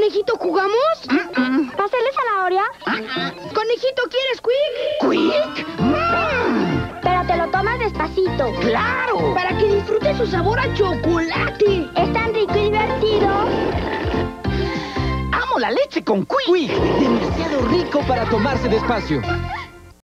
conejito, ¿jugamos? ¿Pastel de zanahoria? Conejito, ¿quieres quick? ¿Quick? Mm. Pero te lo tomas despacito. ¡Claro! Para que disfrutes su sabor a chocolate. Es tan rico y divertido. ¡Amo la leche con Quick! Quick, demasiado rico para tomarse despacio.